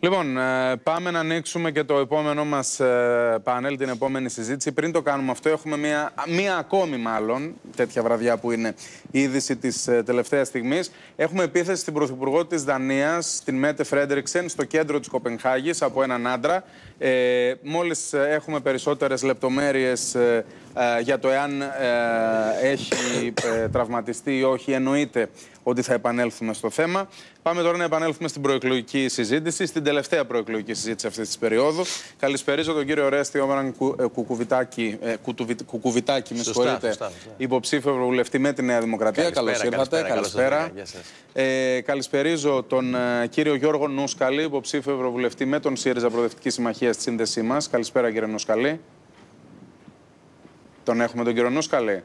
Λοιπόν, ε, πάμε να ανοίξουμε και το επόμενό μας ε, πάνελ, την επόμενη συζήτηση. Πριν το κάνουμε αυτό, έχουμε μία, μία ακόμη μάλλον, τέτοια βραδιά που είναι η είδηση της ε, τελευταίας στιγμής. Έχουμε επίθεση στην Πρωθυπουργό της Δανίας, την Μέτε Φρέντριξεν, στο κέντρο της Κοπενχάγης από έναν άντρα. Ε, μόλις έχουμε περισσότερες λεπτομέρειες για το εάν έχει τραυματιστεί ή όχι, εννοείται ότι θα επανέλθουμε στο θέμα. Πάμε τώρα να επανέλθουμε στην προεκλογική συζήτηση, στην τελευταία προεκλογική συζήτηση αυτής της περίοδου. Καλησπερίζω τον κύριο Ρέστη Όμαραν ε, Κουκουβιτάκη, ε, Κουκουβιτάκη με συγχωρείτε, υποψήφιο ευρωβουλευτή με τη Νέα Δημοκρατία. Καλώς ήρθατε. Καλησπέρα. Ε, καλησπερίζω τον ε, κύριο Γιώργο Νούσκαλη, υποψήφιο ευρωβουλευτή με τον ΣΥΡΙΖΑ Προοδευτικής Συμμαχίας στη σύνδεσή μας. Καλησπέρα κύριε Νούσκαλη. Τον έχουμε τον κύριο Νούσκαλη.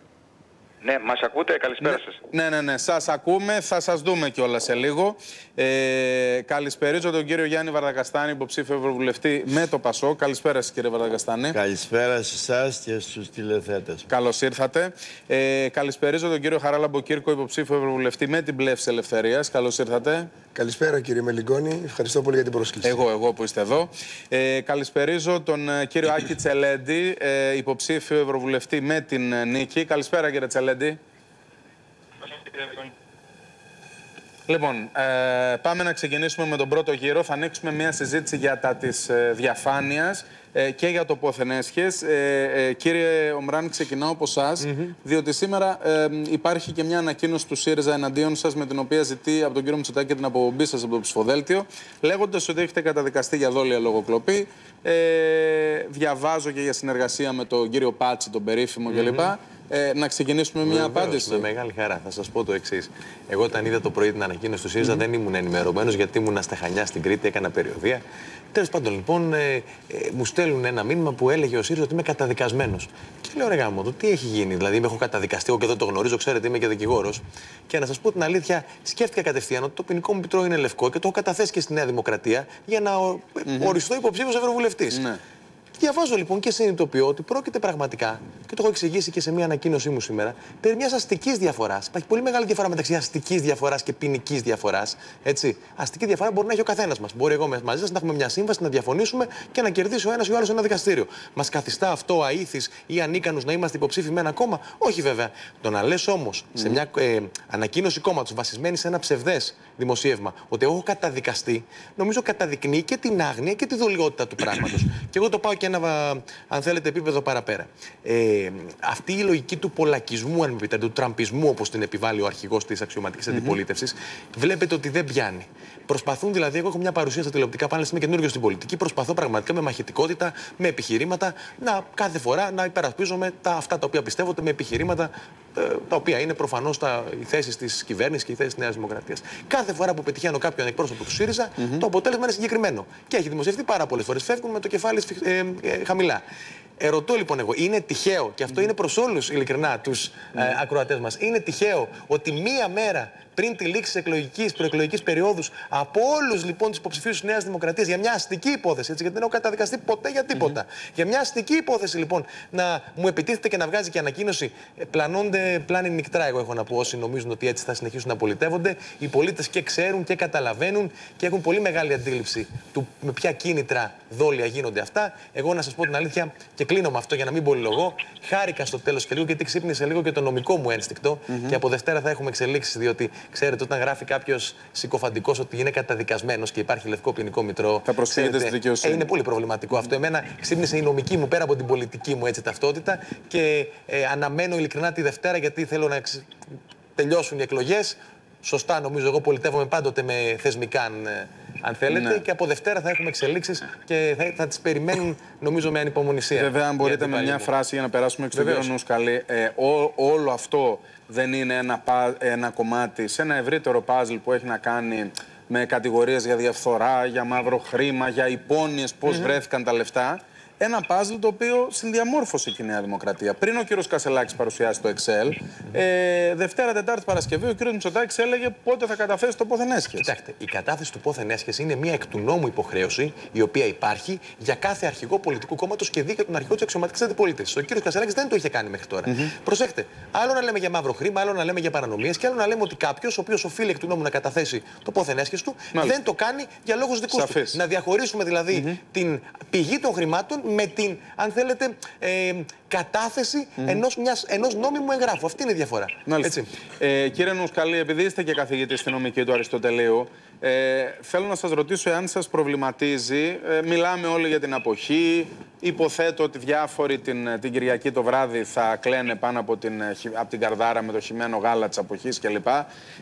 Ναι, μας ακούτε, καλησπέρα ναι, σας. Ναι, ναι, ναι, σας ακούμε, θα σας δούμε κιόλας σε λίγο. Ε, καλησπερίζω τον κύριο Γιάννη Βαρδακαστάνη, υποψήφιο ευρωβουλευτή με το ΠΑΣΟ. Καλησπέρα σας κύριε Βαρδακαστάνη. Καλησπέρα σε εσάς και στους τηλεθέτες. Καλώς ήρθατε. Ε, καλησπερίζω τον κύριο Χαράλα Μποκύρκο, υποψήφιο ευρωβουλευτή με την Πλεύση Ελευθερίας. Καλώς ήρθατε. Καλησπέρα κύριε Μελιγκόνη. Ευχαριστώ πολύ για την πρόσκληση. Εγώ, εγώ που είστε εδώ. Ε, καλησπερίζω τον ε, κύριο Άκη Τσελέντη, ε, υποψήφιο ευρωβουλευτή με την ε, Νίκη. Καλησπέρα κύριε Τσελέντη. Λοιπόν, ε, πάμε να ξεκινήσουμε με τον πρώτο γύρο. Θα ανοίξουμε μια συζήτηση για τα της ε, διαφάνειας ε, και για το πόθεν έσχες. Ε, ε, κύριε Ομράν, ξεκινάω από εσά, διότι σήμερα ε, υπάρχει και μια ανακοίνωση του ΣΥΡΙΖΑ εναντίον σας, με την οποία ζητεί από τον κύριο Μητσοτάκη την αποπομπή σας από το ψηφοδέλτιο, λέγοντας ότι έχετε καταδικαστεί για δόλια λογοκλοπή. Ε, διαβάζω και για συνεργασία με τον κύριο Πάτσι, τον περίφημο κλπ. Ε, να ξεκινήσουμε μια απάντηση. Με μεγάλη χαρά. Θα σας πω το εξής. Εγώ, όταν είδα το πρωί την ανακοίνωση του ΣΥΡΙΖΑ, δεν ήμουν ενημερωμένος γιατί ήμουν στα Χανιά στην Κρήτη, έκανα περιοδία. Τέλος πάντων, λοιπόν, ε, ε, μου στέλνουν ένα μήνυμα που έλεγε ο ΣΥΡΙΖΑ ότι είμαι καταδικασμένος. Και λέω, ρε γάμο, το τι έχει γίνει. Δηλαδή, με έχω καταδικαστεί, εγώ και δεν το γνωρίζω, ξέρετε, είμαι και δικηγόρος. Και να σας πω την αλήθεια, σκέφτηκα κατευθείαν ότι το ποινικό μου πιτρό είναι λευκό και το έχω καταθέσει και στη Νέα Δημοκρατία για να οριστώ υποψήφιος ευρωβουλευτής. Ναι. Διαβάζω λοιπόν και συνειδητοποιώ ότι πρόκειται πραγματικά, και το έχω εξηγήσει και σε μια ανακοίνωσή μου σήμερα, περί μιας αστικής διαφοράς. Υπάρχει πολύ μεγάλη διαφορά μεταξύ αστικής διαφοράς και ποινικής διαφοράς. Έτσι. Αστική διαφορά μπορεί να έχει ο καθένας μας. Μπορεί εγώ μαζί σας να έχουμε μια σύμβαση, να διαφωνήσουμε και να κερδίσει ο ένας ή ο άλλος ένα δικαστήριο. Μας καθιστά αυτό αήθης ή ανίκανου να είμαστε υποψήφοι με ένα κόμμα; Όχι βέβαια. Το να λες όμως σε μια ε, ανακοίνωση κόμματος βασισμένη σε ένα ψευδές δημοσίευμα ότι έχω καταδικαστεί, νομίζω καταδεικνύει και την άγνοια και τη δολιότητα του πράγματος. και εγώ το πάω και ένα, αν θέλετε, επίπεδο παραπέρα. Ε, αυτή η λογική του πολλακισμού, αν μου πείτε, του τραμπισμού, όπως την επιβάλλει ο αρχηγός της αξιωματικής mm -hmm. αντιπολίτευσης, βλέπετε ότι δεν πιάνει. Προσπαθούν δηλαδή, εγώ έχω μια παρουσία στα τηλεοπτικά πάνελ, είμαι καινούριο στην πολιτική. Προσπαθώ πραγματικά με μαχητικότητα, με επιχειρήματα, να κάθε φορά να υπερασπίζομαι τα, αυτά τα οποία πιστεύω με επιχειρήματα ε, τα οποία είναι προφανώς οι θέσεις της κυβέρνησης και οι θέσεις της Νέας Δημοκρατίας. Κάθε φορά που πετυχαίνω κάποιον εκπρόσωπο του ΣΥΡΙΖΑ, mm -hmm. το αποτέλεσμα είναι συγκεκριμένο. Και έχει δημοσιευτεί πάρα πολλές φορές. Φεύγουν με το κεφάλι ε, ε, χαμηλά. Ερωτώ λοιπόν εγώ, είναι τυχαίο, και αυτό είναι προς όλους ειλικρινά τους ε, ακροατές μας, είναι τυχαίο ότι μία μέρα πριν τη λήξη της εκλογικής προεκλογικής περίοδου από όλους λοιπόν τους υποψηφίους της Νέας Δημοκρατίας για μια αστική υπόθεση, έτσι, γιατί δεν έχω καταδικαστεί ποτέ για τίποτα. Για μια αστική υπόθεση λοιπόν να μου επιτίθεται και να βγάζει και ανακοίνωση. Ε, πλανώνται πλάνη νυχτρά, εγώ έχω να πω, όσοι νομίζουν ότι έτσι θα συνεχίσουν να πολιτεύονται. Οι πολίτες και ξέρουν και καταλαβαίνουν και έχουν πολύ μεγάλη αντίληψη του με ποια κίνητρα δόλια γίνονται αυτά. Εγώ να σας πω την αλήθεια και κλείνω με αυτό για να μην πολυλογώ. Χάρηκα στο τέλος και λίγο γιατί ξύπνησε λίγο και το νομικό μου ένστικτο. Mm -hmm. Και από Δευτέρα θα έχουμε εξελίξεις, διότι ξέρετε, όταν γράφει κάποιος συκοφαντικός ότι είναι καταδικασμένος και υπάρχει λευκό ποινικό μητρό. Θα προσφύγετε στη δικαιοσύνη. Ε, είναι πολύ προβληματικό αυτό. Εμένα ξύπνησε η νομική μου πέρα από την πολιτική μου έτσι ταυτότητα και ε, αναμένω ειλικρινά τη Δευτέρα γιατί θέλω να τελειώσουν οι εκλογές. Σωστά, νομίζω, εγώ πολιτεύομαι πάντοτε με θεσμικά ε, αν θέλετε. Ναι. Και από Δευτέρα θα έχουμε εξελίξεις και θα, θα τις περιμένουν, νομίζω, με ανυπομονησία. Βέβαια, αν μπορείτε με μια φράση για να περάσουμε εξ του Νουσκαλή, ε, όλο αυτό δεν είναι ένα, ένα κομμάτι σε ένα ευρύτερο παζλ που έχει να κάνει με κατηγορίες για διαφθορά, για μαύρο χρήμα, για υπόνοιες, πώς βρέθηκαν τα λεφτά. Ένα παζλ το οποίο συνδιαμόρφωσε και η Νέα Δημοκρατία. Πριν ο κύριος Κασελάκης παρουσιάσει το Excel, ε, Δευτέρα, Τετάρτη, Παρασκευή, ο κύριος Μητσοτάκης έλεγε πότε θα καταθέσει το πόθεν έσχεση. Κοιτάξτε, η κατάθεση του πόθεν έσχεση είναι μια εκ του νόμου υποχρέωση η οποία υπάρχει για κάθε αρχηγό πολιτικού κόμματος και δίκαια τον αρχηγό της αξιωματικής αντιπολίτευσης. Ο κύριος Κασελάκης δεν το είχε κάνει μέχρι τώρα. Προσέχτε, άλλο να λέμε για μαύρο χρήμα, άλλο να λέμε για παρανομίες και άλλο να λέμε ότι κάποιος, ο οποίος οφείλει εκ του νόμου να καταθέσει το πόθεν έσχεση του, Μάλιστα. δεν το κάνει για λόγους δικούς του. Σαφής. Να διαχωρίσουμε δηλαδή την πηγή των χρημάτων με την, αν θέλετε, ε, κατάθεση ενός, μιας, ενός νόμιμου εγγράφου. Αυτή είναι η διαφορά. Μάλιστα. Έτσι. Ε, κύριε Νουσκαλή, επειδή είστε και καθηγητή στη νομική του Αριστοτελείου, ε, θέλω να σας ρωτήσω εάν σας προβληματίζει. Ε, μιλάμε όλοι για την αποχή. Υποθέτω ότι διάφοροι την, την Κυριακή το βράδυ θα κλαίνε πάνω από την, ε, χει- από την καρδάρα με το χυμένο γάλα της αποχής κλπ.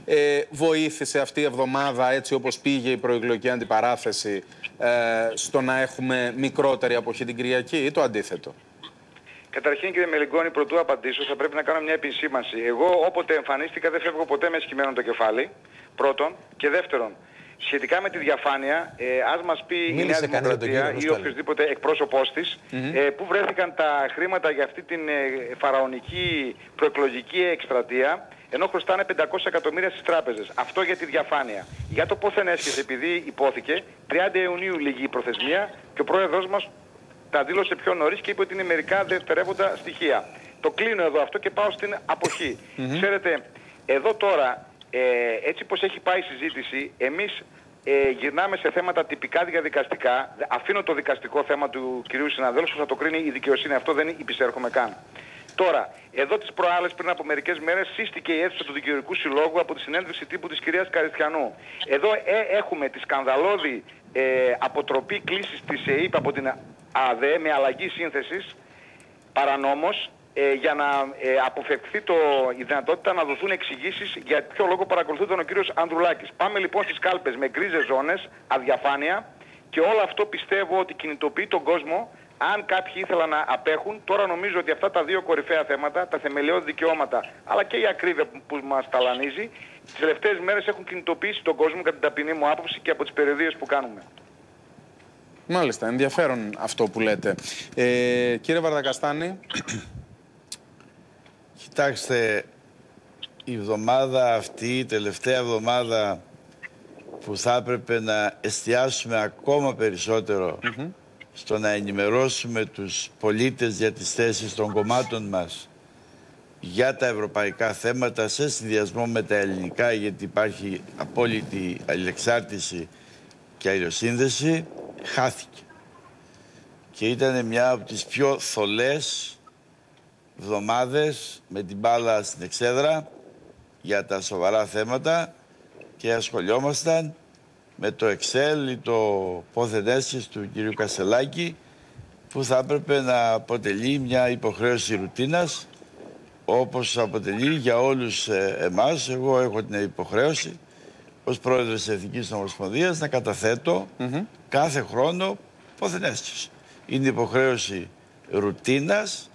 Ε, βοήθησε αυτή η εβδομάδα, έτσι όπως πήγε η προεκλογική αντιπαράθεση, ε, στο να έχουμε μικρότερη αποχή την Κυριακή ή το αντίθετο; Καταρχήν κύριε Μελιγκόνη, πρωτού απαντήσω, θα πρέπει να κάνω μια επισήμανση. Εγώ όποτε εμφανίστηκα δεν φεύγω ποτέ με σκυμμένο το κεφάλι, πρώτον. Και δεύτερον, σχετικά με τη διαφάνεια, ε, ας μας πει η Μίλησε Νέα κανείς για τον Δημοκρατία κύριο ή Νουσκάλη. οποιοδήποτε εκπρόσωπός της, ε, πού βρέθηκαν τα χρήματα για αυτή την ε, φαραωνική προεκλογική εκστρατεία, ενώ χρωστάνε 500 εκατομμύρια στις τράπεζες. Αυτό για τη διαφάνεια. Για το πόθεν έσχεση, επειδή υπόθηκε, 30 Ιουνίου λήγει η προθεσμία και ο πρόεδρος μας τα δήλωσε πιο νωρίς και είπε ότι είναι μερικά δευτερεύοντα στοιχεία. Το κλείνω εδώ αυτό και πάω στην αποχή. Ξέρετε, εδώ τώρα, ε, έτσι πως έχει πάει η συζήτηση, εμείς ε, γυρνάμε σε θέματα τυπικά διαδικαστικά. Αφήνω το δικαστικό θέμα του κυρίου συναδέλφου, θα το κρίνει η δικαιοσύνη. Αυτό δεν υπησέρχομαι καν. Τώρα, εδώ τις προάλλες πριν από μερικές μέρες σύστηκε η αίθουσα του Δικαιωρικού Συλλόγου από τη συνέντευξη τύπου της κυρίας Καριστιανού. Εδώ ε, έχουμε τη σκανδαλώδη ε, αποτροπή κλήσης της ΕΕΠ από την ΑΔΕ με αλλαγή σύνθεσης παρανόμως ε, για να ε, αποφευχθεί το, η δυνατότητα να δοθούν εξηγήσεις για ποιο λόγο παρακολουθούνταν ο κύριος Ανδρουλάκης. Πάμε λοιπόν στις κάλπες με γκρίζες ζώνες, αδιαφάνεια και όλο αυτό πιστεύω ότι κινητοποιεί τον κόσμο αν κάποιοι ήθελαν να απέχουν, τώρα νομίζω ότι αυτά τα δύο κορυφαία θέματα, τα θεμελιώδη δικαιώματα, αλλά και η ακρίβεια που- που μας ταλανίζει, τις τελευταίες μέρες έχουν κινητοποιήσει τον κόσμο κατά την ταπεινή μου άποψη και από τις περιοδίες που κάνουμε. Μάλιστα, ενδιαφέρον αυτό που λέτε. Ε, κύριε Βαρδακαστάνη, Κοιτάξτε, η εβδομάδα αυτή, η τελευταία εβδομάδα που θα έπρεπε να εστιάσουμε ακόμα περισσότερο στο να ενημερώσουμε τους πολίτες για τις θέσεις των κομμάτων μας για τα ευρωπαϊκά θέματα σε συνδυασμό με τα ελληνικά γιατί υπάρχει απόλυτη αλληλεξάρτηση και αλληλοσύνδεση χάθηκε. Και ήταν μια από τις πιο θολές εβδομάδες με την μπάλα στην εξέδρα για τα σοβαρά θέματα και ασχολιόμασταν με το Excel ή το πόθεν έσχες του κυρίου Κασελάκη που θα έπρεπε να αποτελεί μια υποχρέωση ρουτίνας όπως αποτελεί για όλους ε, εμάς. Εγώ έχω την υποχρέωση ως πρόεδρος της Εθνικής Ομοσπονδίας να καταθέτω κάθε χρόνο πόθεν έσχες. Είναι υποχρέωση ρουτίνας,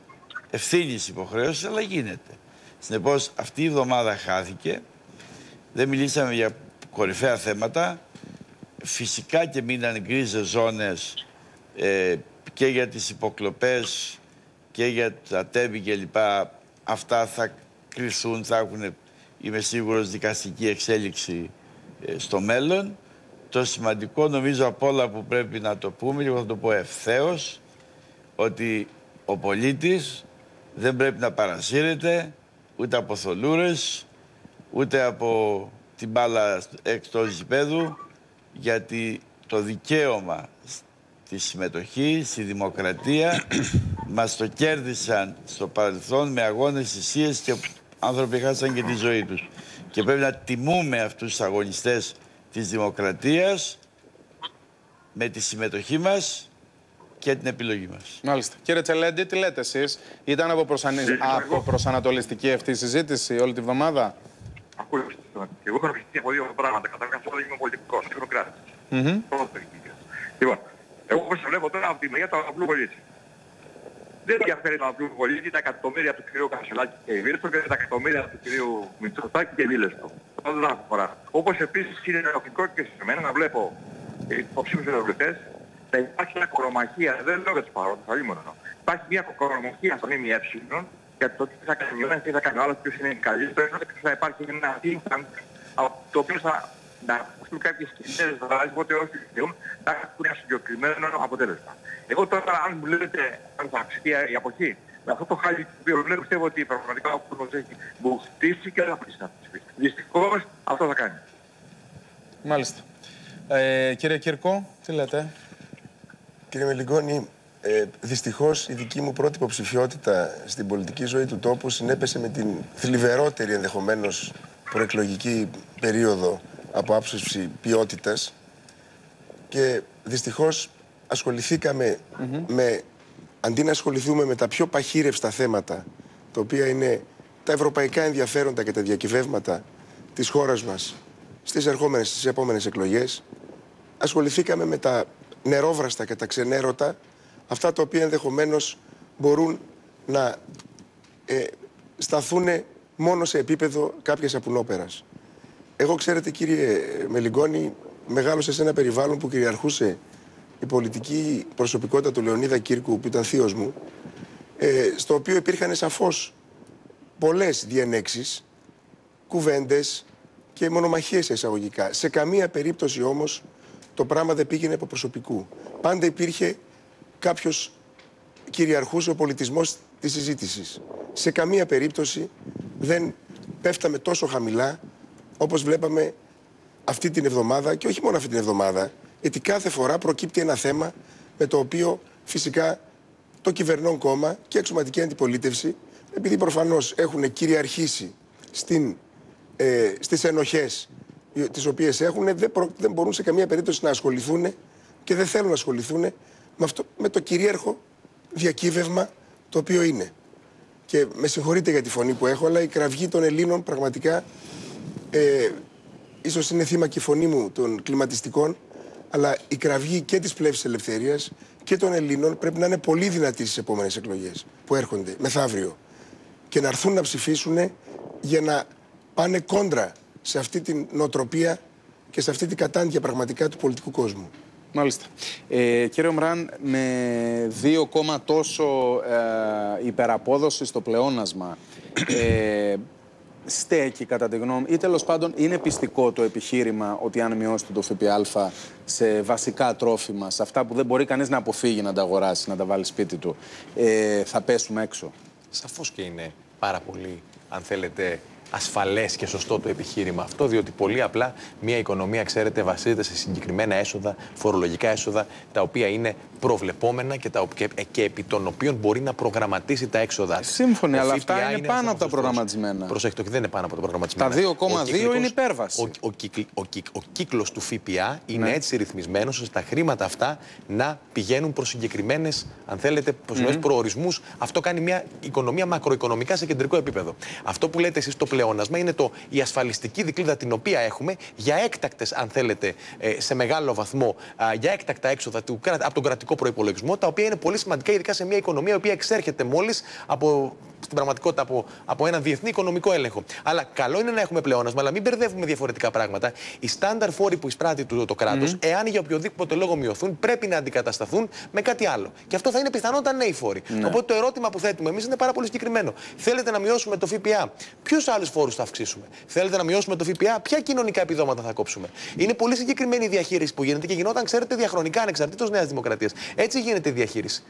ευθύνης υποχρέωσης, αλλά γίνεται. Συνεπώς αυτή η εβδομάδα χάθηκε. Δεν μιλήσαμε για κορυφαία θέματα. Φυσικά και μείναν γκρίζες ζώνες ε, και για τις υποκλοπές και για τα τέμπη κλπ. Αυτά θα κρυφθούν, θα έχουν, είμαι σίγουρος, δικαστική εξέλιξη ε, στο μέλλον. Το σημαντικό νομίζω από όλα που πρέπει να το πούμε, και εγώ θα το πω ευθέως, ότι ο πολίτης δεν πρέπει να παρασύρεται ούτε από θολούρες, ούτε από την μπάλα εκτός γηπέδου, γιατί το δικαίωμα στη συμμετοχή, στη δημοκρατία, μας το κέρδισαν στο παρελθόν με αγώνες θυσίες και άνθρωποι χάσαν και τη ζωή τους. Και πρέπει να τιμούμε αυτούς τους αγωνιστές της δημοκρατίας με τη συμμετοχή μας και την επιλογή μας. μάλιστα. Κύριε Τσελέντη, τι λέτε εσείς, ήταν από, προσανι... από προσανατολιστική αυτή η συζήτηση όλη τη βδομάδα; Ακούστε. Και εγώ έχω αναφερθεί από δύο πράγματα. Καταρχάς όλα είμαι πολιτικός, τεχνοκράτης. Πρώτο παιχνίδι. Λοιπόν, εγώ όπως το βλέπω τώρα από τη μεριά του απλού πολίτη. Δεν ενδιαφέρει τον απλού πολίτη τα εκατομμύρια του κυρίου Κασελάκη και Βίρστο και τα εκατομμύρια του κυρίου Μητσοτάκη και Βίλεστο. Αυτό δεν αφορά. Όπως επίσης είναι λογικό και σε μένα να βλέπω υποψήφιους ευρωβουλευτές θα υπάρχει μια κορομαχία, δεν λέω για τους παρόντες, θα μόνο. Υπάρχει μια κορομαχία στο ΜΜΕ για το τι θα κάνει ο ένας, τι θα κάνει ο άλλος, ποιος είναι καλύτερος, θα υπάρχει ένα think tank από το οποίο θα να ακούσουν κάποιες κοινές δράσεις, οπότε όσοι θεωρούν θα έχουν ένα συγκεκριμένο αποτέλεσμα. Εγώ τώρα, αν μου λέτε αν θα αυξηθεί η αποχή, με αυτό το χάλι που οποίο λέω, πιστεύω ότι πραγματικά ο κόσμος έχει μπουχτίσει και δεν θα αφήσει να ψηφίσει. Δυστυχώς αυτό θα κάνει. Μάλιστα. Ε, κύριε Κύρκο, τι λέτε; Κύριε Μελιγκόνη, ε, Δυστυχώς η δική μου πρώτη υποψηφιότητα στην πολιτική ζωή του τόπου συνέπεσε με την θλιβερότερη ενδεχομένως προεκλογική περίοδο από άψωση ποιότητας. Και δυστυχώς ασχοληθήκαμε με. Αντί να ασχοληθούμε με τα πιο παχύρευστα θέματα, τα οποία είναι τα ευρωπαϊκά ενδιαφέροντα και τα διακυβεύματα της χώρας μας στις ερχόμενες, στις επόμενες εκλογές, ασχοληθήκαμε με τα νερόβραστα και τα ξενέρωτα αυτά τα οποία ενδεχομένως μπορούν να ε, σταθούν μόνο σε επίπεδο κάποιες απουνόπερας. Εγώ ξέρετε κύριε Μελιγκόνη, μεγάλωσα σε ένα περιβάλλον που κυριαρχούσε η πολιτική προσωπικότητα του Λεωνίδα Κύρκου που ήταν θείος μου, ε, στο οποίο υπήρχαν σαφώς πολλές διενέξεις, κουβέντες και μονομαχίες εισαγωγικά. Σε καμία περίπτωση όμως το πράγμα δεν πήγαινε από προσωπικού. Πάντα υπήρχε κάποιος κυριαρχούσε ο πολιτισμός της συζήτησης. Σε καμία περίπτωση δεν πέφταμε τόσο χαμηλά όπως βλέπαμε αυτή την εβδομάδα και όχι μόνο αυτή την εβδομάδα, γιατί κάθε φορά προκύπτει ένα θέμα με το οποίο φυσικά το κυβερνών κόμμα και εξωματική αντιπολίτευση, επειδή προφανώς έχουν κυριαρχήσει στην, ε, στις ενοχές τις οποίες έχουν, δεν, δεν μπορούν σε καμία περίπτωση να ασχοληθούν και δεν θέλουν να ασχοληθούν με, αυτό, με το κυρίαρχο διακύβευμα το οποίο είναι. Και με συγχωρείτε για τη φωνή που έχω, αλλά η κραυγή των Ελλήνων πραγματικά, ε, ίσως είναι θύμα και η φωνή μου των κλιματιστικών, αλλά η κραυγή και της πλεύσης ελευθερίας και των Ελλήνων πρέπει να είναι πολύ δυνατή στις επόμενες εκλογές που έρχονται μεθαύριο και να έρθουν να ψηφίσουν για να πάνε κόντρα σε αυτή την νοοτροπία και σε αυτή την κατάντια πραγματικά του πολιτικού κόσμου. Μάλιστα. Ε, κύριε Ομράν, με δύο κόμμα τόσο ε, υπεραπόδοση στο πλεόνασμα, ε, στέκει κατά τη γνώμη ή τέλος πάντων είναι πιστικό το επιχείρημα ότι αν μειώσετε το ΦΠΑ σε βασικά τρόφιμα, σε αυτά που δεν μπορεί κανείς να αποφύγει να τα αγοράσει, να τα βάλει σπίτι του, ε, θα πέσουμε έξω. Σαφώς και είναι πάρα πολύ, αν θέλετε, ασφαλές και σωστό το επιχείρημα αυτό, διότι πολύ απλά μια οικονομία, ξέρετε, βασίζεται σε συγκεκριμένα έσοδα, φορολογικά έσοδα, τα οποία είναι προβλεπόμενα και, τα, και, και επί των οποίων μπορεί να προγραμματίσει τα έξοδα. Σύμφωνοι, αλλά αυτά είναι, πάνω από τα προγραμματισμένα. Προσέξτε, δεν είναι πάνω από τα προγραμματισμένα. Τα 2,2 είναι υπέρβαση. Ο, ο, ο, ο κύκλος του ΦΠΑ είναι ναι. έτσι ρυθμισμένος ώστε τα χρήματα αυτά να πηγαίνουν προς συγκεκριμένες, αν θέλετε, προς mm. προορισμούς. Αυτό κάνει μια οικονομία μακροοικονομικά σε κεντρικό επίπεδο. Αυτό που λέτε εσείς το πλεόνασμα είναι το, η ασφαλιστική δικλίδα την οποία έχουμε για έκτακτες, αν θέλετε, ε, σε μεγάλο βαθμό, για έκτακτα έξοδα του, από τον κρατικό προπολογισμό, τα οποία είναι πολύ σημαντικά, ειδικά σε μια οικονομία η οποία εξέρχεται μόλις από στην πραγματικότητα από, από ένα διεθνή οικονομικό έλεγχο. Αλλά καλό είναι να έχουμε πλεόνασμα, αλλά μην μπερδεύουμε διαφορετικά πράγματα. Οι στάνταρ φόροι που εισπράττει το, το κράτος, mm. εάν για οποιοδήποτε λόγο μειωθούν, πρέπει να αντικατασταθούν με κάτι άλλο. Και αυτό θα είναι πιθανότατα νέοι φόροι. Ναι. Οπότε το ερώτημα που θέτουμε εμείς είναι πάρα πολύ συγκεκριμένο. Θέλετε να μειώσουμε το ΦΠΑ, ποιους άλλους φόρους θα αυξήσουμε; Θέλετε να μειώσουμε το ΦΠΑ, ποια κοινωνικά επιδόματα θα κόψουμε; Είναι πολύ συγκεκριμένη η διαχείριση που γίνεται και γινόταν, ξέρετε, διαχρονικά ανεξαρτήτως Νέας Δημοκρατίας. Έτσι γίνεται η διαχείριση.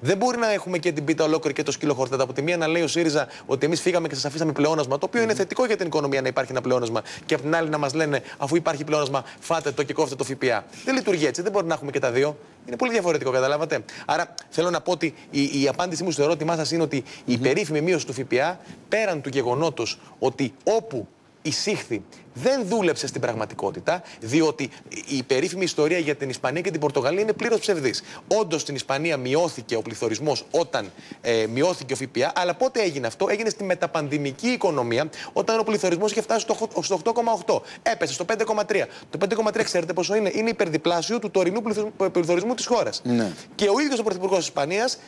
Δεν μπορεί να έχουμε και την πίτα ολόκληρη και το σκύλο χορτέτα. Από τη μία να λέει ο ΣΥΡΙΖΑ ότι εμείς φύγαμε και σας αφήσαμε πλεόνασμα, το οποίο είναι θετικό για την οικονομία να υπάρχει ένα πλεόνασμα. Και από την άλλη να μας λένε, αφού υπάρχει πλεόνασμα, φάτε το και κόφτε το ΦΠΑ. Δεν λειτουργεί έτσι. Δεν μπορεί να έχουμε και τα δύο. Είναι πολύ διαφορετικό, καταλάβατε. Άρα θέλω να πω ότι η, η απάντησή μου στο ερώτημά σας είναι ότι η περίφημη μείωση του ΦΠΑ, πέραν του γεγονότος ότι όπου εισήχθη δεν δούλεψε στην πραγματικότητα, διότι η περίφημη ιστορία για την Ισπανία και την Πορτογαλία είναι πλήρως ψευδής. Όντως στην Ισπανία μειώθηκε ο πληθωρισμός όταν ε, μειώθηκε ο ΦΠΑ, αλλά πότε έγινε αυτό, έγινε στη μεταπανδημική οικονομία, όταν ο πληθωρισμός είχε φτάσει στο 8,8. Έπεσε στο 5,3. Το 5,3 ξέρετε πόσο είναι, είναι υπερδιπλάσιο του τωρινού πληθωρισμού της χώρας. Ναι. Και ο ίδιος ο Πρωθυπουργός της Ισπανίας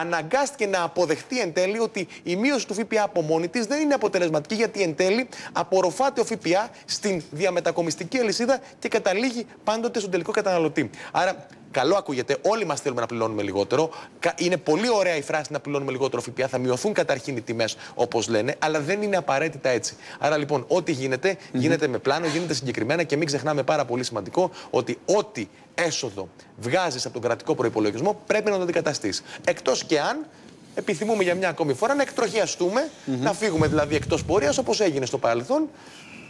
αναγκάστηκε να αποδεχτεί εν τέλει ότι η μείωση του ΦΠΑ από μόνη της δεν είναι αποτελεσματική, γιατί εν τέλει απορροφάται ο ΦΠΑ στην διαμετακομιστική αλυσίδα και καταλήγει πάντοτε στον τελικό καταναλωτή. Άρα Καλό ακούγεται. Όλοι μας θέλουμε να πληρώνουμε λιγότερο. Κα- Είναι πολύ ωραία η φράση να πληρώνουμε λιγότερο ΦΠΑ. Θα μειωθούν καταρχήν οι τιμές, όπως λένε, αλλά δεν είναι απαραίτητα έτσι. Άρα λοιπόν, ό,τι γίνεται, γίνεται με πλάνο, γίνεται συγκεκριμένα και μην ξεχνάμε πάρα πολύ σημαντικό ότι ό,τι έσοδο βγάζεις από τον κρατικό προπολογισμό πρέπει να το αντικαταστεί. Εκτός και αν επιθυμούμε για μια ακόμη φορά να εκτροχιαστούμε, να φύγουμε δηλαδή εκτός πορείας όπως έγινε στο παρελθόν.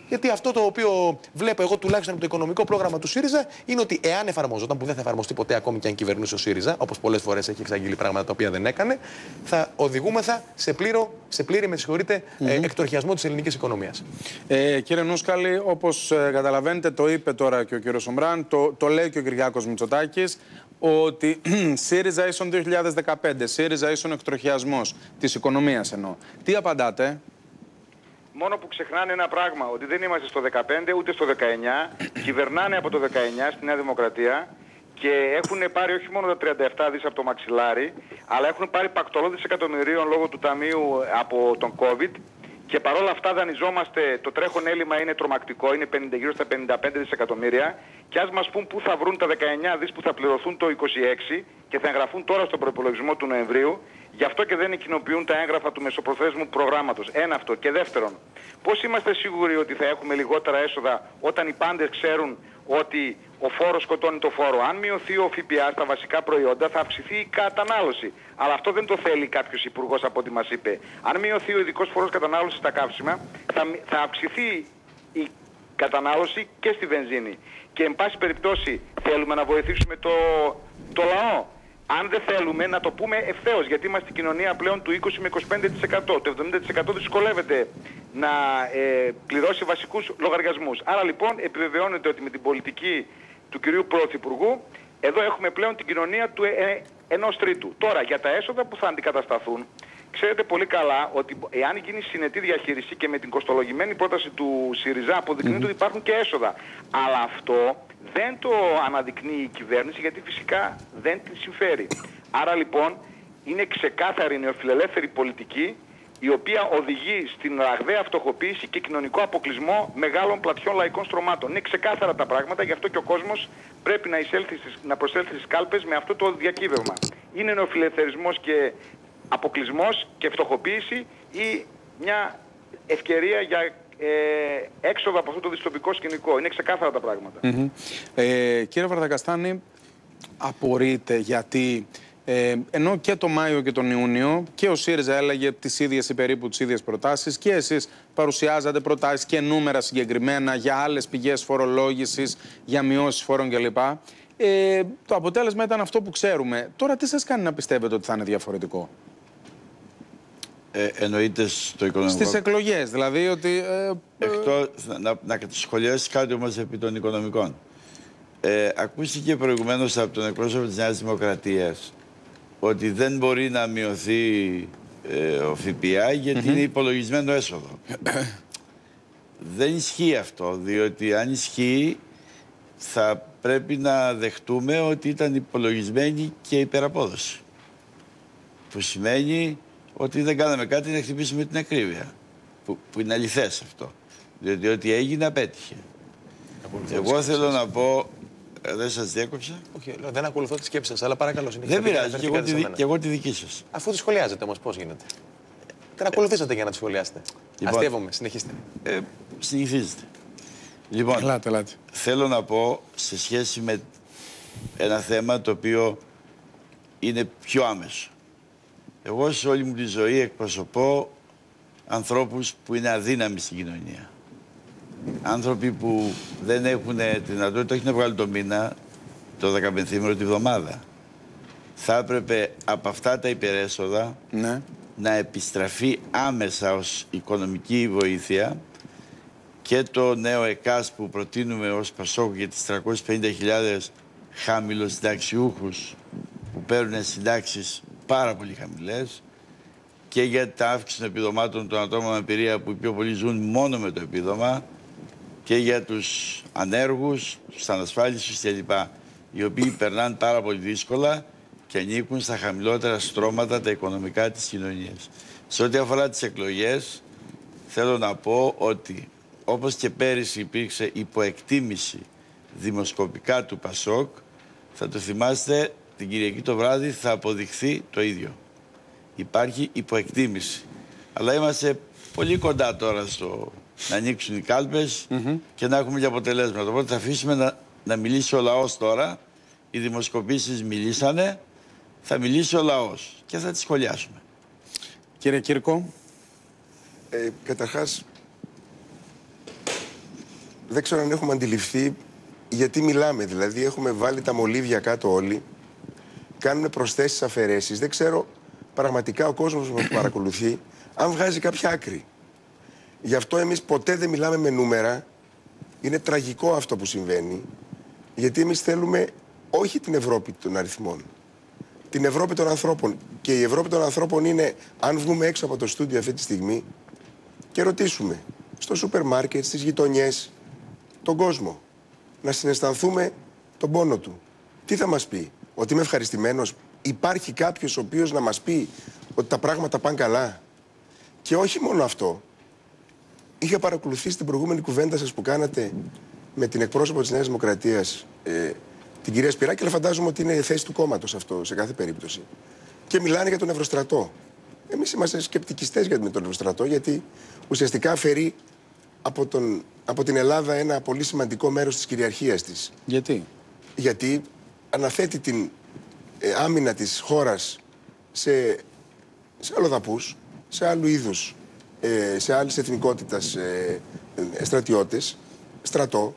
Γιατί αυτό το οποίο βλέπω εγώ τουλάχιστον από το οικονομικό πρόγραμμα του ΣΥΡΙΖΑ είναι ότι εάν εφαρμόζονταν, που δεν θα εφαρμοστεί ποτέ ακόμη και αν κυβερνούσε ο ΣΥΡΙΖΑ, όπως πολλές φορές έχει εξαγγείλει πράγματα τα οποία δεν έκανε, θα οδηγούμεθα σε, πλήρω, σε πλήρη, με συγχωρείτε, ε, εκτροχιασμό της ελληνικής οικονομίας. Ε, κύριε Νούσκαλη, όπως καταλαβαίνετε, το είπε τώρα και ο κύριος Σομπράν, το, το λέει και ο Κυριάκος Μητσοτάκης, ότι ΣΥΡΙΖΑ ίσον 2015, ΣΥΡΙΖΑ ίσον εκτροχιασμός της οικονομίας εννοώ. Τι απαντάτε, Μόνο που ξεχνάνε ένα πράγμα, ότι δεν είμαστε στο 15 ούτε στο 19, κυβερνάνε από το 19 στη Νέα Δημοκρατία και έχουν πάρει όχι μόνο τα 37 δις από το μαξιλάρι, αλλά έχουν πάρει πακτολό δισεκατομμυρίων λόγω του Ταμείου από τον COVID και παρόλα αυτά δανειζόμαστε, το τρέχον έλλειμμα είναι τρομακτικό, είναι 50, γύρω στα 55 δισεκατομμύρια και ας μας πούν πού θα βρουν τα 19 δις που θα πληρωθούν το 26 και θα εγγραφούν τώρα στον προπολογισμό του Νοεμβρίου, γι' αυτό και δεν κοινοποιούν τα έγγραφα του μεσοπροθέσμου προγράμματος. Ένα αυτό. Και δεύτερον, πώς είμαστε σίγουροι ότι θα έχουμε λιγότερα έσοδα όταν οι πάντες ξέρουν ότι ο φόρος σκοτώνει το φόρο. Αν μειωθεί ο ΦΠΑ στα βασικά προϊόντα θα αυξηθεί η κατανάλωση. Αλλά αυτό δεν το θέλει κάποιος υπουργός από ό,τι μας είπε. Αν μειωθεί ο ειδικός φόρος κατανάλωσης στα καύσιμα θα, μει- θα αυξηθεί η κατανάλωση και στη βενζίνη. Και εν πάση περιπτώσει θέλουμε να βοηθήσουμε το, το λαό. Αν δεν θέλουμε να το πούμε ευθέως, γιατί είμαστε κοινωνία πλέον του 20 με 25%. Το 70% δυσκολεύεται να ε, πληρώσει βασικούς λογαριασμούς. Άρα λοιπόν επιβεβαιώνεται ότι με την πολιτική του κυρίου Πρωθυπουργού εδώ έχουμε πλέον την κοινωνία του ε, ενός τρίτου. Τώρα για τα έσοδα που θα αντικατασταθούν Ξέρετε πολύ καλά ότι εάν γίνει συνετή διαχείριση και με την κοστολογημένη πρόταση του ΣΥΡΙΖΑ αποδεικνύεται ότι υπάρχουν και έσοδα. Αλλά αυτό δεν το αναδεικνύει η κυβέρνηση γιατί φυσικά δεν τη συμφέρει. Άρα λοιπόν είναι ξεκάθαρη η νεοφιλελεύθερη πολιτική η οποία οδηγεί στην ραγδαία φτωχοποίηση και κοινωνικό αποκλεισμό μεγάλων πλατιών λαϊκών στρωμάτων. Είναι ξεκάθαρα τα πράγματα, γι' αυτό και ο κόσμος πρέπει να, εισέλθει στις, να προσέλθει στις κάλπες με αυτό το διακύβευμα. Είναι νεοφιλελευθερισμός και αποκλεισμός και φτωχοποίηση ή μια ευκαιρία για ε, έξοδο από αυτό το δυστοπικό σκηνικό. Είναι ξεκάθαρα τα πράγματα. Μμμ. Ε, κύριε Βαρδακαστάνη, απορείτε γιατί ε, ενώ και το Μάιο και τον Ιούνιο και ο ΣΥΡΙΖΑ έλεγε τις ίδιες ή περίπου τις ίδιες προτάσεις και εσείς παρουσιάζατε προτάσεις και νούμερα συγκεκριμένα για άλλες πηγές φορολόγησης, για μειώσεις φόρων κλπ. Ε, το αποτέλεσμα ήταν αυτό που ξέρουμε. Τώρα τι σας κάνει να πιστεύετε ότι θα είναι διαφορετικό; Ε, εννοείται στο οικονομικό. Στις εκλογές, δηλαδή ότι... Ε, Εκτός, να, να σχολιάσεις κάτι όμως επί των οικονομικών. Ε, ακούστηκε προηγουμένως από τον εκπρόσωπο της Νέας Δημοκρατίας ότι δεν μπορεί να μειωθεί ε, ο ΦΠΑ γιατί είναι υπολογισμένο έσοδο. δεν ισχύει αυτό, διότι αν ισχύει θα πρέπει να δεχτούμε ότι ήταν υπολογισμένη και υπεραπόδοση. Που σημαίνει ότι δεν κάναμε κάτι να χτυπήσουμε την ακρίβεια. Που, που είναι αληθές αυτό. Διότι ό,τι έγινε απέτυχε. Εγώ θέλω να πω, ε, δεν σας διέκοψα. Όχι, λέω, δεν ακολουθώ τη σκέψη σας, αλλά παρακαλώ συνεχίστε. Δεν πειράζει, και αναφερθήκατε εγώ, τη, σε δι- μένα. και εγώ τη δική σας. Αφού τη σχολιάζετε όμως, πώς γίνεται; Την ακολουθήσατε για να τη σχολιάσετε. Λοιπόν. Αστείευομαι, συνεχίστε. Ε, συνηθίζεται. Λοιπόν, ελάτε, ελάτε. θέλω να πω σε σχέση με ένα θέμα το οποίο είναι πιο άμεσο. Εγώ σε όλη μου τη ζωή εκπροσωπώ ανθρώπους που είναι αδύναμοι στην κοινωνία. Άνθρωποι που δεν έχουν τη δυνατότητα όχι να βγάλουν το μήνα, το 15 τη βδομάδα. Θα έπρεπε από αυτά τα υπερέσοδα Ναι. να επιστραφεί άμεσα ως οικονομική βοήθεια και το νέο ΕΚΑΣ που προτείνουμε ως Πασόκ για τις 350.000 χαμηλοσυνταξιούχους που παίρνουν συντάξεις πάρα πολύ χαμηλές και για τα αύξηση των επιδομάτων των ατόμων με εμπειρία που οι πιο πολλοί ζουν μόνο με το επίδομα και για τους ανέργους, τους ανασφάλιστους κλπ. Οι οποίοι περνάνε πάρα πολύ δύσκολα και ανήκουν στα χαμηλότερα στρώματα τα οικονομικά της κοινωνίας. Σε ό,τι αφορά τις εκλογές, θέλω να πω ότι όπως και πέρυσι υπήρξε υποεκτίμηση δημοσκοπικά του ΠΑΣΟΚ, θα το θυμάστε, την Κυριακή το βράδυ θα αποδειχθεί το ίδιο. Υπάρχει υποεκτίμηση. Αλλά είμαστε πολύ κοντά τώρα στο να ανοίξουν οι καλπες και να έχουμε και αποτελέσματα. Οπότε θα αφήσουμε να, να μιλήσει ο λαός τώρα. Οι δημοσκοπήσεις μιλήσανε, θα μιλήσει ο λαός και θα τις σχολιάσουμε. Κύριε Κύρκο. Ε, καταρχάς, δεν ξέρω αν έχουμε αντιληφθεί γιατί μιλάμε. Δηλαδή, έχουμε βάλει τα μολύβια κάτω όλοι, κάνουμε προσθέσεις αφαιρέσεις. Δεν ξέρω πραγματικά ο κόσμος που παρακολουθεί αν βγάζει κάποια άκρη. Γι' αυτό εμείς ποτέ δεν μιλάμε με νούμερα. Είναι τραγικό αυτό που συμβαίνει. Γιατί εμείς θέλουμε όχι την Ευρώπη των αριθμών. Την Ευρώπη των ανθρώπων. Και η Ευρώπη των ανθρώπων είναι αν βγούμε έξω από το στούντιο αυτή τη στιγμή και ρωτήσουμε στο σούπερ μάρκετ, στις γειτονιές, τον κόσμο. Να συναισθανθούμε τον πόνο του. Τι θα μας πει, ότι είμαι ευχαριστημένος. Υπάρχει κάποιος ο οποίος να μας πει ότι τα πράγματα πάνε καλά. Και όχι μόνο αυτό. Είχα παρακολουθήσει την προηγούμενη κουβέντα σας που κάνατε με την εκπρόσωπο της Νέας Δημοκρατίας, ε, την κυρία Σπυράκη, αλλά φαντάζομαι ότι είναι η θέση του κόμματος αυτό σε κάθε περίπτωση. Και μιλάνε για τον Ευρωστρατό. Εμείς είμαστε σκεπτικιστές για τον Ευρωστρατό, γιατί ουσιαστικά αφαιρεί από, τον, από την Ελλάδα ένα πολύ σημαντικό μέρος της κυριαρχίας της. Γιατί; Γιατί αναθέτει την ε, άμυνα της χώρας σε, σε αλλοδαπούς, σε άλλου είδους, ε, σε άλλης εθνικότητας ε, ε, στρατιώτες, στρατό.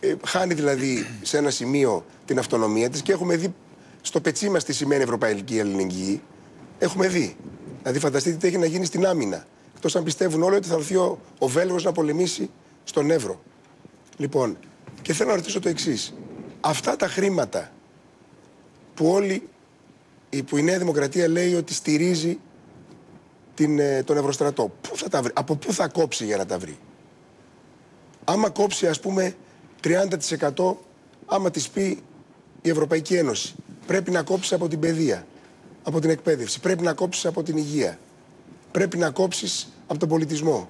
Ε, χάνει δηλαδή σε ένα σημείο την αυτονομία της και έχουμε δει στο πετσί μας τι σημαίνει Ευρωπαϊκή Ελληνική. Έχουμε δει. Δηλαδή φανταστείτε τι έχει να γίνει στην άμυνα. Εκτός αν πιστεύουν όλοι ότι θα έρθει ο, ο Βέλγος να πολεμήσει στον Εύρο. Λοιπόν, και θέλω να ρωτήσω το εξής. Αυτά τα χρήματα που όλοι, που η Νέα Δημοκρατία λέει ότι στηρίζει την, ε, τον Ευρωστρατό. Πού θα τα βρει, από πού θα κόψει για να τα βρει; Άμα κόψει ας πούμε 30% άμα της πει η Ευρωπαϊκή Ένωση. Πρέπει να κόψεις από την παιδεία, από την εκπαίδευση. Πρέπει να κόψεις από την υγεία. Πρέπει να κόψεις από τον πολιτισμό.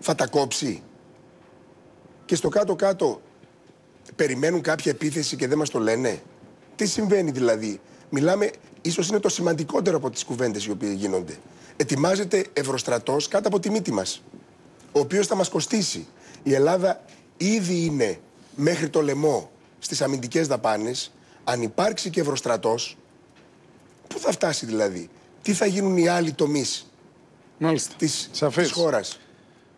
Θα τα κόψει. Και στο κάτω-κάτω περιμένουν κάποια επίθεση και δεν μας το λένε; Τι συμβαίνει δηλαδή; Μιλάμε, ίσως είναι το σημαντικότερο από τις κουβέντες οι οποίες γίνονται ετοιμάζεται ευρωστρατός κάτω από τη μύτη μας, ο οποίος θα μας κοστίσει. Η Ελλάδα ήδη είναι μέχρι το λαιμό στις αμυντικές δαπάνες. Αν υπάρξει και ευρωστρατός, πού θα φτάσει δηλαδή; Τι θα γίνουν οι άλλοι τομείς Μάλιστα. της, της χώρας;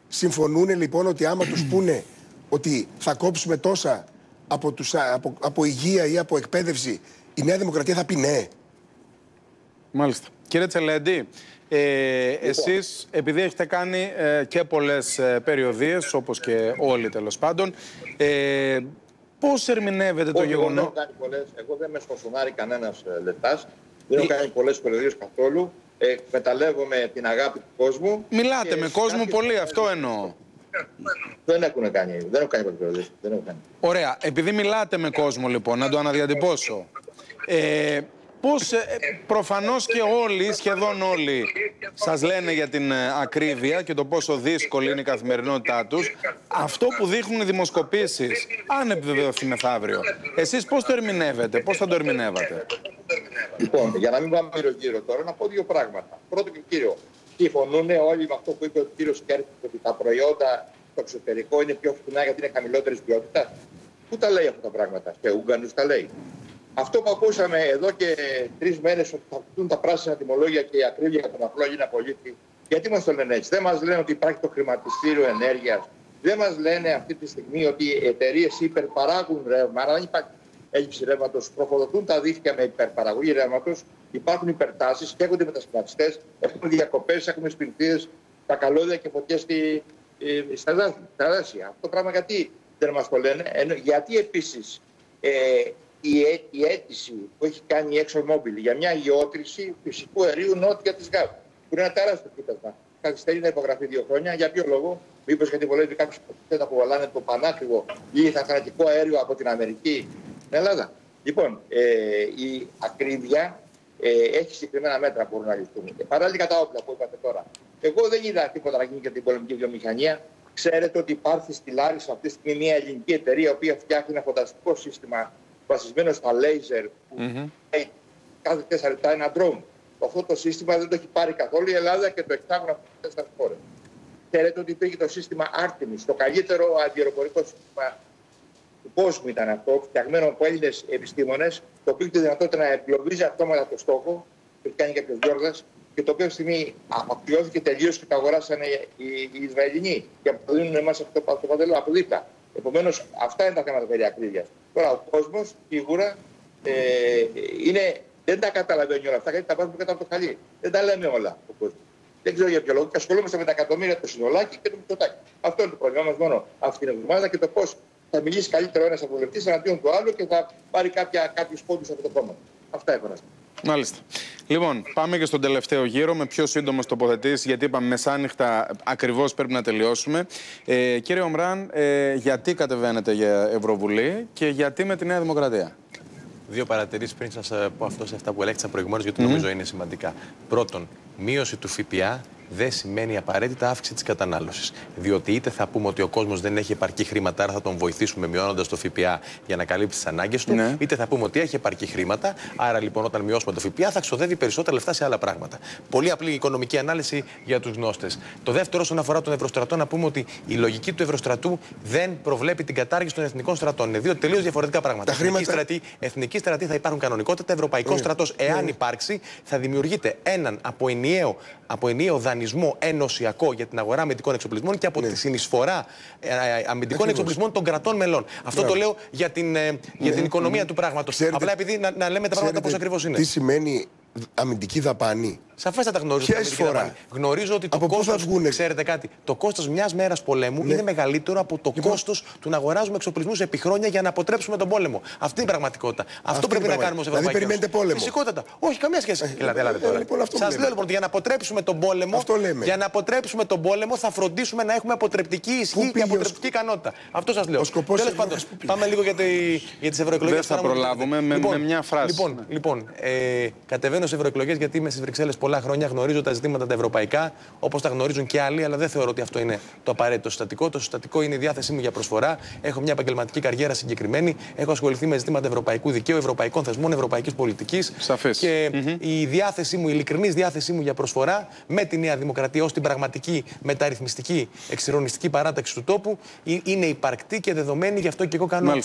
Συμφωνούν λοιπόν ότι άμα τους πούνε ότι θα κόψουμε τόσα από, τους, από, από υγεία ή από εκπαίδευση, η Νέα Δημοκρατία θα πει ναι. Μάλιστα. Κύριε Τσελέντη, ε, εσείς, επειδή έχετε κάνει ε, και πολλές ε, περιοδίες, όπως και όλοι τέλος πάντων, ε, πώς ερμηνεύετε το γεγονός... Εγώ, εγώ δεν με σκοσουνάρει κανένας ε, λεπτάς, δεν έχω κάνει πολλές περιοδίες καθόλου, εκμεταλλεύομαι την αγάπη του κόσμου. Μιλάτε με κόσμο πολύ, αυτό εννοώ. Δεν έχουν κάνει, δεν έχω κάνει περιοδίες, δεν έχω κάνει. Ωραία, επειδή μιλάτε με κόσμο λοιπόν, να το αναδιατυπώσω. Ε, Πώς, ε, προφανώς και όλοι, σχεδόν όλοι, σας λένε για την ε, ακρίβεια και το πόσο δύσκολη είναι η καθημερινότητά τους. Αυτό που δείχνουν οι δημοσκοπήσεις, αν επιβεβαιωθεί μεθαύριο, εσείς πώς το ερμηνεύετε, πώς θα το ερμηνεύατε; Λοιπόν, για να μην πάμε γύρω-γύρω τώρα, να πω δύο πράγματα. Πρώτο και κύριο, συμφωνούν όλοι με αυτό που είπε ο κύριος Κέρκης, ότι τα προϊόντα στο εξωτερικό είναι πιο φθηνά γιατί είναι χαμηλότερης ποιότητας. Πού τα λέει αυτά τα πράγματα, σε Ούγγανους τα λέει. Αυτό που ακούσαμε εδώ και τρεις μέρες ότι θα φτούν τα πράσινα τιμολόγια και η ακρίβεια για τον απλό Έλληνα πολίτη, γιατί μας το λένε έτσι; Δεν μας λένε ότι υπάρχει το χρηματιστήριο ενέργειας. Δεν μας λένε αυτή τη στιγμή ότι οι εταιρείες υπερπαράγουν ρεύμα. Άρα δεν υπάρχει έλλειψη ρεύματος. Προφοδοτούν τα δίχτυα με υπερπαραγωγή ρεύματος. Υπάρχουν υπερτάσεις, καίγονται μετασχηματιστές, έχουμε διακοπές, έχουμε σπιρτίδε, τα καλώδια και φωτιές στη, ε, στα δάση. Αυτό το πράγμα γιατί δεν μας το λένε; γιατί επίσης ε, η, η αίτηση που έχει κάνει η ExxonMobil για μια γεώτρηση φυσικού αερίου νότια της ΓΑΒ, που είναι ένα τεράστιο κοίτασμα. Καθυστερεί να υπογραφεί δύο χρόνια. Για ποιο λόγο, μήπως γιατί βολεύει κάποιου που θα αποβαλάνε το πανάκριβο ή θανατικό αέριο από την Αμερική στην Ελλάδα. Λοιπόν, ε, η ακρίβεια ε, έχει συγκεκριμένα μέτρα που μπορούν να ληφθούν. Και παράλληλα τα όπλα που είπατε τώρα. Εγώ δεν είδα τίποτα να γίνει για την πολεμική βιομηχανία. Ξέρετε ότι υπάρχει στη Λάρισα αυτή τη στιγμή μια ελληνική εταιρεία η οποία φτιάχνει ένα φανταστικό σύστημα βασισμένο στα λέιζερ που mm-hmm. κάθε τέσσερα λεπτά ένα drone. Αυτό το σύστημα δεν το έχει πάρει καθόλου η Ελλάδα και το εκτάγουν από τι τέσσερις χώρες. Ξέρετε ότι υπήρχε το σύστημα Artemis, το καλύτερο αντιεροπορικό σύστημα του κόσμου ήταν αυτό, φτιαγμένο από Έλληνες επιστήμονες, το οποίο είχε τη δυνατότητα να εγκλωβίζει αυτόματα το στόχο, το έχει κάνει κάποιος Γιώργας, και το οποίο αυτή στιγμή απαξιώθηκε τελείω και το αγοράσαν οι, οι Ισραηλινοί και αποδίνουν εμάς αυτό το παντελώ από δίπλα. Επομένως, αυτά είναι τα θέματα περί ακρίβειας. Τώρα, ο κόσμος σίγουρα ε, είναι, δεν τα καταλαβαίνει όλα αυτά γιατί τα βάζουμε κάτω από το χαλί. Δεν τα λέμε όλα ο κόσμος. Δεν ξέρω για ποιο λόγο και ασχολούμαστε με τα εκατομμύρια του συνολάκι και του μισθωτάκι. Αυτό είναι το πρόβλημά μας μόνο αυτή την εβδομάδα και το πώς θα μιλήσει καλύτερο ένας βουλευτή εναντίον του άλλου και θα πάρει κάποιους πόντους από το κόμμα. Αυτά έχω να σας Μάλιστα. Λοιπόν, πάμε και στον τελευταίο γύρο με πιο σύντομε τοποθετήσει, γιατί είπαμε μεσάνυχτα ακριβώς πρέπει να τελειώσουμε. Ε, κύριε Ομράν, ε, γιατί κατεβαίνετε για Ευρωβουλή και γιατί με τη Νέα Δημοκρατία; Δύο παρατηρήσεις πριν σας πω αυτό σε αυτά που ελέγχθησα προηγουμένως, γιατί νομίζω είναι σημαντικά. Πρώτον, μείωση του ΦΠΑ δεν σημαίνει απαραίτητα αύξηση της κατανάλωσης. Διότι είτε θα πούμε ότι ο κόσμος δεν έχει επαρκή χρήματα, άρα θα τον βοηθήσουμε μειώνοντας το ΦΠΑ για να καλύψει τις ανάγκες του, ναι. είτε θα πούμε ότι έχει επαρκή χρήματα, άρα λοιπόν όταν μειώσουμε το ΦΠΑ θα ξοδεύει περισσότερα λεφτά σε άλλα πράγματα. Πολύ απλή οικονομική ανάλυση για τους γνώστες. Το δεύτερο, όσον αφορά τον Ευρωστρατό, να πούμε ότι η λογική του Ευρωστρατού δεν προβλέπει την κατάργηση των εθνικών στρατών. Είναι δύο τελείως διαφορετικά πράγματα. Τα εθνική, στρατή, εθνική στρατή θα υπάρχουν κανονικότητα, ευρωπαϊκός ναι. στρατός, εάν ναι. υπάρξει, θα δημιουργείται έναν από ενιαίο, από ενιαίο δανεισμό ενωσιακό για την αγορά αμυντικών εξοπλισμών και από ναι. τη συνεισφορά ε, ε, αμυντικών εξοπλισμών των κρατών μελών. Αυτό το λέω για την, ε, για την ναι. οικονομία του πράγματος. Απλά επειδή να, να λέμε τα πράγματα πώ ακριβώς είναι. Τι σημαίνει αμυντική δαπάνη Σαφέστατα γνωρίζω. Ποια φορά; Γνωρίζω ότι το κόστο. Ξέρετε κάτι. Το κόστος μιας μέρας πολέμου ναι. είναι μεγαλύτερο από το λοιπόν... κόστος του να αγοράζουμε εξοπλισμούς επί χρόνια για να αποτρέψουμε τον πόλεμο. Αυτή είναι η πραγματικότητα. Αυτό πρέπει να κάνουμε ως Ευρωπαϊκή Δηλαδή περιμένετε πόλεμο. Φυσικότατα. Όχι, καμία σχέση. Ε, ελάτε, ελάτε τώρα. Λοιπόν, Σας λέω λοιπόν ότι για να αποτρέψουμε τον πόλεμο. Για να αποτρέψουμε τον πόλεμο θα φροντίσουμε να έχουμε αποτρεπτική ισχύ και αποτρεπτική ικανότητα. Αυτό σας λέω. Τέλος πάντων, πάμε λίγο για τις ευρωεκλογές. Δεν θα προλάβουμε με λοιπόν, μια φράση. Λοιπόν, λοιπόν ε, κατεβαίνω σε ευρωεκλογές γιατί είμαι στις Βρυξέλλες πολλά χρόνια, γνωρίζω τα ζητήματα τα ευρωπαϊκά, όπως τα γνωρίζουν και άλλοι, αλλά δεν θεωρώ ότι αυτό είναι το απαραίτητο συστατικό. Το συστατικό είναι η διάθεσή μου για προσφορά. Έχω μια επαγγελματική καριέρα συγκεκριμένη. Έχω ασχοληθεί με ζητήματα ευρωπαϊκού δικαίου, ευρωπαϊκών θεσμών, ευρωπαϊκής πολιτικής. Και mm-hmm. η διάθεσή μου, η ειλικρινής διάθεσή μου για προσφορά με τη Νέα Δημοκρατία ως την πραγματική μεταρρυθμιστική εξηρωνιστική παράταξη του τόπου είναι υπαρκτή και δεδομένη. Γι' αυτό και εγώ κάνω.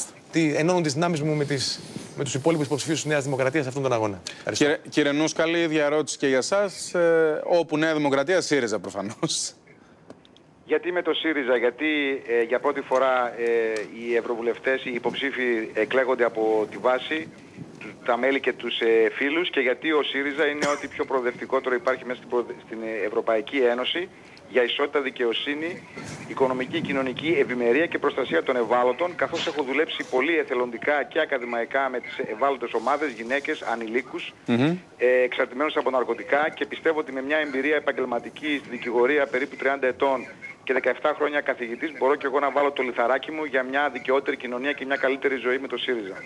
Ενώνουν τις δυνάμεις μου με, τις, με τους υπόλοιπους υποψηφίους της Νέας Δημοκρατίας σε αυτόν τον αγώνα. Κύριε, κύριε Νούσκαλη, ίδια ερώτηση και για εσάς. Ε, όπου Νέα Δημοκρατία, ΣΥΡΙΖΑ προφανώς. Γιατί με το ΣΥΡΙΖΑ, γιατί ε, για πρώτη φορά ε, οι ευρωβουλευτές, οι υποψήφοι εκλέγονται από τη βάση, τα μέλη και τους ε, φίλους και γιατί ο ΣΥΡΙΖΑ είναι ό,τι πιο προοδευτικότερο υπάρχει μέσα στην, στην Ευρωπαϊκή Ένωση για ισότητα, δικαιοσύνη, οικονομική, κοινωνική ευημερία και προστασία των ευάλωτων, καθώς έχω δουλέψει πολύ εθελοντικά και ακαδημαϊκά με τις ευάλωτες ομάδες, γυναίκες, ανηλίκους, mm-hmm. ε, εξαρτημένους από ναρκωτικά και πιστεύω ότι με μια εμπειρία επαγγελματική στη δικηγορία περίπου 30 ετών και 17 χρόνια καθηγητής μπορώ και εγώ να βάλω το λιθαράκι μου για μια δικαιότερη κοινωνία και μια καλύτερη ζωή με το ΣΥΡΙΖΑ.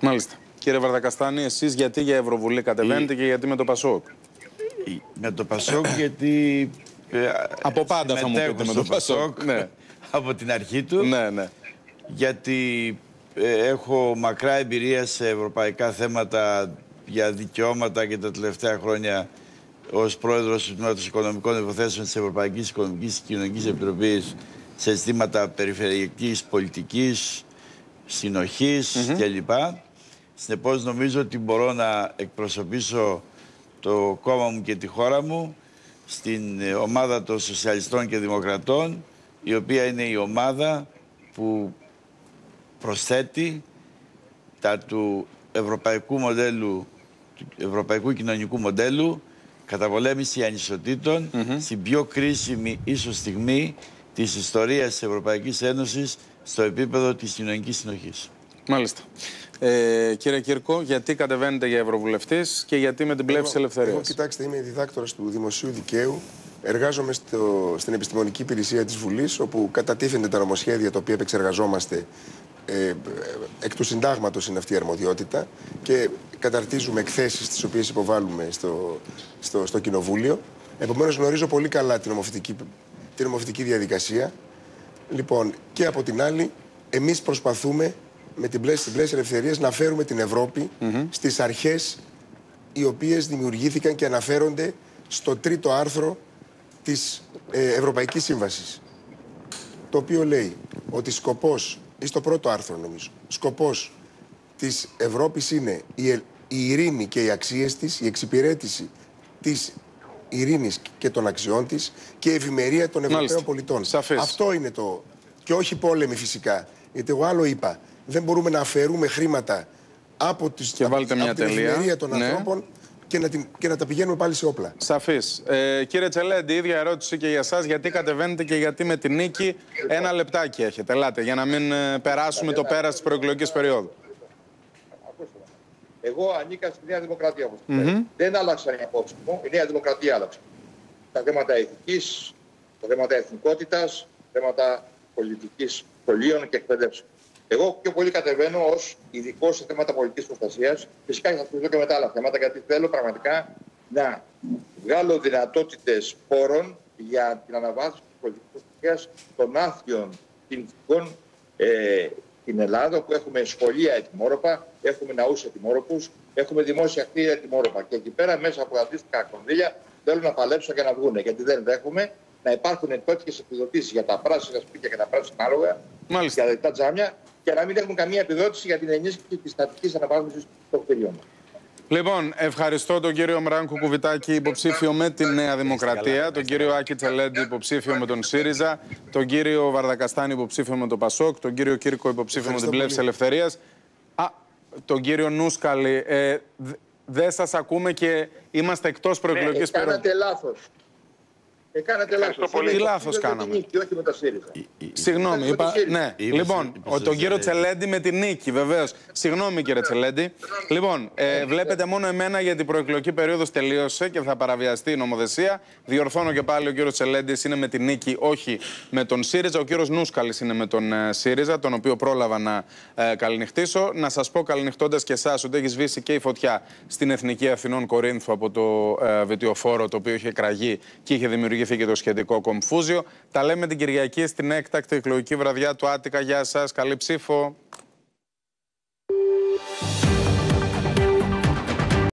Μάλιστα. Κύριε Βαρδακαστάνη, εσείς γιατί για Ευρωβουλή κατεβαίνετε και γιατί με το ΠΑΣΟΚ. Με το ΠΑΣΟΚ γιατί ε, από πάντα θα μου πείτε με το Πασόκ. Ναι. από την αρχή του. Ναι, ναι. Γιατί ε, έχω μακρά εμπειρία σε ευρωπαϊκά θέματα για δικαιώματα και τα τελευταία χρόνια ως πρόεδρος του Τμήματος Οικονομικών Υποθέσεων της Ευρωπαϊκής Οικονομικής και Κοινωνικής Επιτροπής σε ζητήματα περιφερειακής πολιτικής, συνοχής mm-hmm. κλπ. Συνεπώς, νομίζω ότι μπορώ να εκπροσωπήσω το κόμμα μου και τη χώρα μου στην ε, ομάδα των Σοσιαλιστών και Δημοκρατών, η οποία είναι η ομάδα που προσθέτει τα του ευρωπαϊκού μοντέλου, του ευρωπαϊκού κοινωνικού μοντέλου, καταπολέμηση ανισοτήτων mm-hmm. στην πιο κρίσιμη ίσως στιγμή της ιστορίας της Ευρωπαϊκής Ένωσης στο επίπεδο της κοινωνικής συνοχής. Μάλιστα. Ε, κύριε Κύρκο, γιατί κατεβαίνετε για Ευρωβουλευτής και γιατί με την πλεύση τη ελευθερίας; Εγώ, κοιτάξτε, είμαι διδάκτορας του Δημοσίου Δικαίου. Εργάζομαι στο, στην Επιστημονική Υπηρεσία της Βουλής, όπου κατατίθενται τα νομοσχέδια τα οποία επεξεργαζόμαστε. Ε, εκ του συντάγματος είναι αυτή η αρμοδιότητα και καταρτίζουμε εκθέσεις τις οποίες υποβάλλουμε στο, στο, στο Κοινοβούλιο. Επομένως, γνωρίζω πολύ καλά την νομοθετική, την νομοθετική διαδικασία. Λοιπόν, και από την άλλη, εμείς προσπαθούμε με την πλαίσια, την πλαίσια ελευθερίας να φέρουμε την Ευρώπη στις αρχές οι οποίες δημιουργήθηκαν και αναφέρονται στο τρίτο άρθρο της ε, Ευρωπαϊκής Σύμβασης. Το οποίο λέει ότι σκοπός, ή στο πρώτο άρθρο νομίζω, σκοπός της Ευρώπης είναι η, ελ- η ειρήνη και οι αξίες της, η εξυπηρέτηση της ειρήνης και των αξιών της και η ευημερία των Ευρωπαίων Μάλιστα. πολιτών. Σαφές. Αυτό είναι το... Και όχι πόλεμοι φυσικά. Γιατί εγώ άλλο είπα. Δεν μπορούμε να αφαιρούμε χρήματα από, τις, Και βάλτε από μια την τελεία. ευημερία των Ναι. ανθρώπων και να, την, και να τα πηγαίνουμε πάλι σε όπλα. Σαφής. Ε, κύριε Τσελέντη, η ίδια ερώτηση και για εσάς. Γιατί κατεβαίνετε και γιατί με την νίκη; Ένα λεπτάκι έχετε. Ελάτε, για να μην ε, περάσουμε το πέρας της προεκλογικής περίοδου. Ακούστε με. Εγώ ανήκα στη Νέα Δημοκρατία όπως mm Δεν άλλαξαν οι απόψεις μου, η Νέα Δημοκρατία άλλαξε. Τα θέματα ηθικής, τα θέματα εθνικότητας, θέματα πολιτικής σχολείων και εκπαιδεύσεων. Εγώ πιο πολύ κατεβαίνω ως ειδικό σε θέματα πολιτικής προστασίας. Φυσικά θα ασχοληθώ και με τα άλλα θέματα, γιατί θέλω πραγματικά να βγάλω δυνατότητες πόρων για την αναβάθμιση της πολιτικής προστασίας των άθλιων κινητικών ε, στην Ελλάδα, όπου έχουμε σχολεία ετοιμόρροπα, έχουμε ναούς ετοιμόρροπου, έχουμε δημόσια κτίρια ετοιμόρροπα. Και εκεί πέρα, μέσα από αντίστοιχα κονδύλια, θέλω να παλέψω και να βγουν. Γιατί δεν δέχομαι να υπάρχουν τέτοιε επιδοτήσεις για τα πράσινα σπίτια και τα πράσινα άλογα, Μάλιστα. για τα τζάμια, και να μην έχουν καμία επιδότηση για την ενίσχυση της στατικής αναβάθμισης των κτηρίων. Λοιπόν, ευχαριστώ τον κύριο Μράνκο Κουβιτάκη, υποψήφιο με τη Νέα Δημοκρατία, τον κύριο Άκη Τσελέντη, υποψήφιο με τον ΣΥΡΙΖΑ, τον κύριο Βαρδακαστάνη, υποψήφιο με τον ΠΑΣΟΚ, τον κύριο Κύρκο, υποψήφιο με την Πλεύση Ελευθερίας. Α, τον κύριο Νούσκαλη. Ε, δ- δεν σας ακούμε και είμαστε εκτός προεκλογικής Ε, περίοδου. κάνατε λάθος. Ε, κάνατε Ευχαριστώ λάθος. πολύ. Τι λάθος κάναμε; Και όχι με τα ΣΥΡΙΖΑ. Συγγνώμη, με είπα. το ΣΥΡΙΖΑ. Ναι, Είπες- λοιπόν, είπες ο, το τον κύριο ΣΥΡΙΖΑ. Τσελέντη με την νίκη, βεβαίως. Συγγνώμη, κύριε Τσελέντη. Λοιπόν, ε, βλέπετε μόνο εμένα γιατί η προεκλογική περίοδος τελείωσε και θα παραβιαστεί η νομοθεσία. Διορθώνω και πάλι ο κύριος Τσελέντης είναι με την νίκη, όχι με τον ΣΥΡΙΖΑ. Ο κύριος Νούσκαλης είναι με τον ε, ΣΥΡΙΖΑ, τον οποίο πρόλαβα να ε, καληνυχτήσω. Να σας πω, καληνυχτώντας και εσάς, ότι έχει σβήσει και η φωτιά στην Εθνική Αθηνών Κορίνθου από το ε, βετιοφόρο το οποίο είχε κραγεί και είχε το σχετικό κομφούζιο. Τα λέμε την Κυριακή στην έκτακτη εκλογική βραδιά του Άτικα. Γεια σας, καλή ψήφο.